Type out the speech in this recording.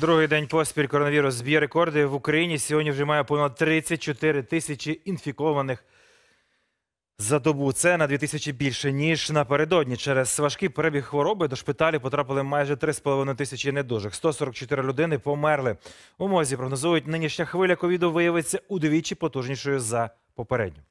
Другий день поспіль коронавірус зб'є рекорди в Україні. Сьогодні вже має понад 34 тисячі інфікованих за добу. Це на 2 тисячі більше ніж напередодні. Через важкий перебіг хвороби до шпиталів потрапили майже 3,5 тисячі недужих. 144 людини померли. У мозі прогнозують, нинішня хвиля ковіду виявиться удвічі потужнішою за попередню.